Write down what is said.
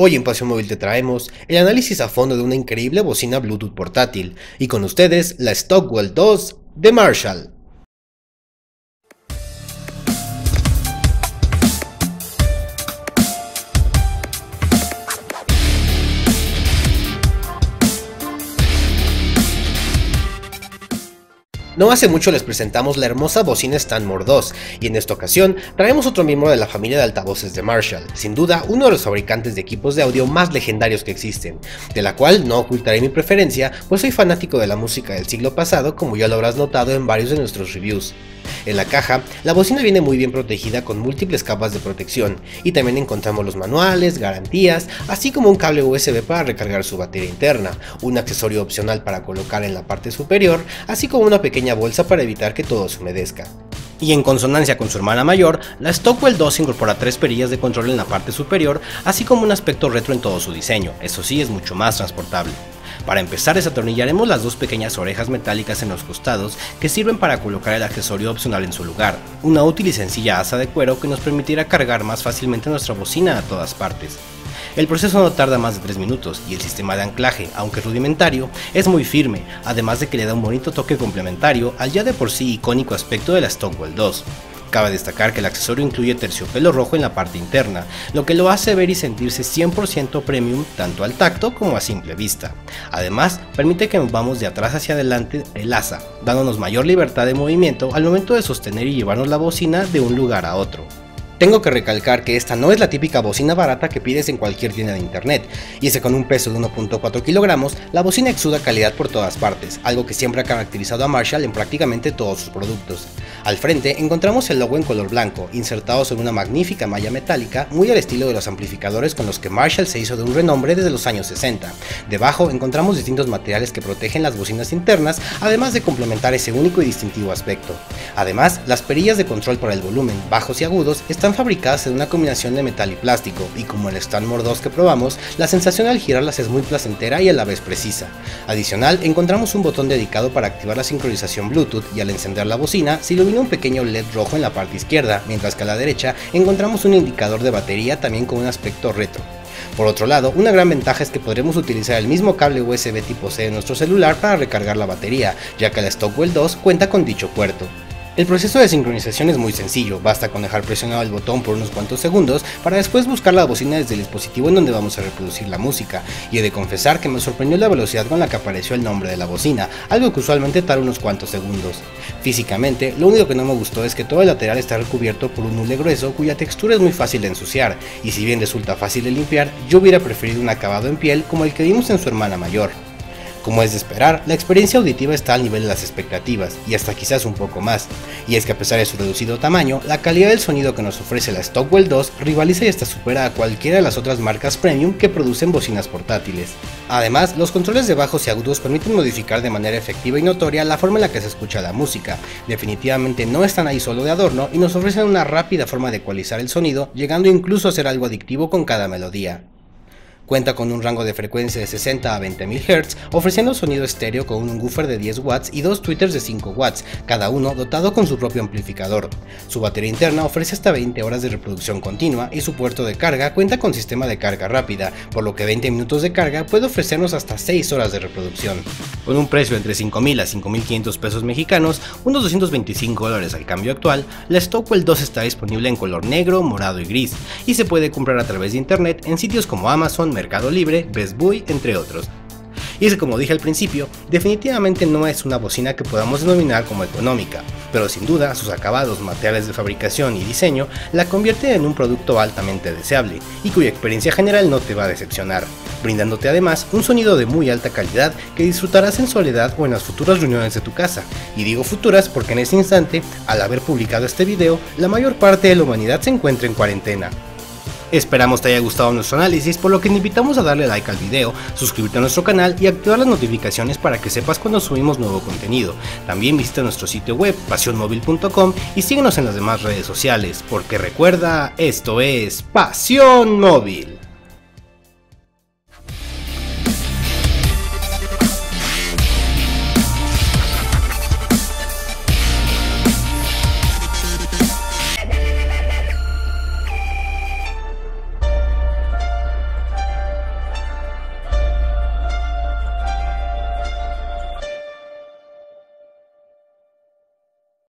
Hoy en Pasión Móvil te traemos el análisis a fondo de una increíble bocina Bluetooth portátil y con ustedes la Stockwell 2 de Marshall. No hace mucho les presentamos la hermosa bocina Stanmore 2 y en esta ocasión traemos otro miembro de la familia de altavoces de Marshall, sin duda uno de los fabricantes de equipos de audio más legendarios que existen, de la cual no ocultaré mi preferencia pues soy fanático de la música del siglo pasado como ya lo habrás notado en varios de nuestros reviews. En la caja, la bocina viene muy bien protegida con múltiples capas de protección y también encontramos los manuales, garantías, así como un cable USB para recargar su batería interna, un accesorio opcional para colocar en la parte superior, así como una pequeña bolsa para evitar que todo se humedezca. Y en consonancia con su hermana mayor, la Stockwell 2 incorpora tres perillas de control en la parte superior, así como un aspecto retro en todo su diseño, eso sí es mucho más transportable. Para empezar desatornillaremos las dos pequeñas orejas metálicas en los costados que sirven para colocar el accesorio opcional en su lugar, una útil y sencilla asa de cuero que nos permitirá cargar más fácilmente nuestra bocina a todas partes. El proceso no tarda más de 3 minutos y el sistema de anclaje, aunque rudimentario, es muy firme, además de que le da un bonito toque complementario al ya de por sí icónico aspecto de la Stockwell 2. Cabe destacar que el accesorio incluye terciopelo rojo en la parte interna, lo que lo hace ver y sentirse 100% premium tanto al tacto como a simple vista. Además, permite que movamos de atrás hacia adelante el asa, dándonos mayor libertad de movimiento al momento de sostener y llevarnos la bocina de un lugar a otro. Tengo que recalcar que esta no es la típica bocina barata que pides en cualquier tienda de internet, y es que con un peso de 1.4 kilogramos, la bocina exuda calidad por todas partes, algo que siempre ha caracterizado a Marshall en prácticamente todos sus productos. Al frente encontramos el logo en color blanco, insertado sobre una magnífica malla metálica, muy al estilo de los amplificadores con los que Marshall se hizo de un renombre desde los años 60. Debajo encontramos distintos materiales que protegen las bocinas internas, además de complementar ese único y distintivo aspecto. Además, las perillas de control para el volumen, bajos y agudos están están fabricadas en una combinación de metal y plástico, y como el Stanmore 2 que probamos, la sensación al girarlas es muy placentera y a la vez precisa. Adicional, encontramos un botón dedicado para activar la sincronización Bluetooth y al encender la bocina se ilumina un pequeño LED rojo en la parte izquierda, mientras que a la derecha encontramos un indicador de batería también con un aspecto retro. Por otro lado, una gran ventaja es que podremos utilizar el mismo cable USB tipo C de nuestro celular para recargar la batería, ya que la Stockwell 2 cuenta con dicho puerto. El proceso de sincronización es muy sencillo, basta con dejar presionado el botón por unos cuantos segundos para después buscar la bocina desde el dispositivo en donde vamos a reproducir la música, y he de confesar que me sorprendió la velocidad con la que apareció el nombre de la bocina, algo que usualmente tarda unos cuantos segundos. Físicamente, lo único que no me gustó es que todo el lateral está recubierto por un hule grueso cuya textura es muy fácil de ensuciar, y si bien resulta fácil de limpiar, yo hubiera preferido un acabado en piel como el que vimos en su hermana mayor. Como es de esperar, la experiencia auditiva está al nivel de las expectativas, y hasta quizás un poco más, y es que a pesar de su reducido tamaño, la calidad del sonido que nos ofrece la Stockwell 2 rivaliza y hasta supera a cualquiera de las otras marcas premium que producen bocinas portátiles. Además, los controles de bajos y agudos permiten modificar de manera efectiva y notoria la forma en la que se escucha la música, definitivamente no están ahí solo de adorno y nos ofrecen una rápida forma de ecualizar el sonido, llegando incluso a ser algo adictivo con cada melodía. Cuenta con un rango de frecuencia de 60 a 20 Hz, ofreciendo sonido estéreo con un woofer de 10 watts y dos tweeters de 5 watts, cada uno dotado con su propio amplificador. Su batería interna ofrece hasta 20 horas de reproducción continua y su puerto de carga cuenta con sistema de carga rápida, por lo que 20 minutos de carga puede ofrecernos hasta 6 horas de reproducción. Con un precio entre 5.000 a 5.500 pesos mexicanos, unos 225 dólares al cambio actual, la Stockwell 2 está disponible en color negro, morado y gris, y se puede comprar a través de internet en sitios como Amazon, Mercado Libre, Best Buy, entre otros. Y es como dije al principio, definitivamente no es una bocina que podamos denominar como económica, pero sin duda sus acabados, materiales de fabricación y diseño la convierten en un producto altamente deseable y cuya experiencia general no te va a decepcionar, brindándote además un sonido de muy alta calidad que disfrutarás en soledad o en las futuras reuniones de tu casa. Y digo futuras porque en este instante, al haber publicado este video, la mayor parte de la humanidad se encuentra en cuarentena. Esperamos te haya gustado nuestro análisis, por lo que te invitamos a darle like al video, suscribirte a nuestro canal y activar las notificaciones para que sepas cuando subimos nuevo contenido. También visita nuestro sitio web pasionmóvil.com y síguenos en las demás redes sociales, porque recuerda, esto es Pasión Móvil.